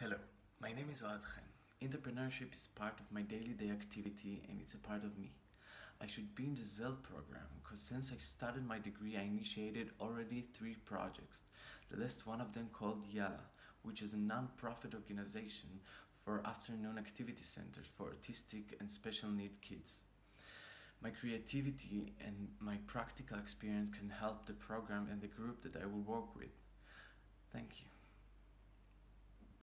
Hello, my name is Ohad Hen. Entrepreneurship is part of my daily day activity and it's a part of me. I should be in the Zell program because since I started my degree I initiated already three projects. The last one of them called Yala, which is a non-profit organization for afternoon activity centers for autistic and special need kids. My creativity and my practical experience can help the program and the group that I will work with.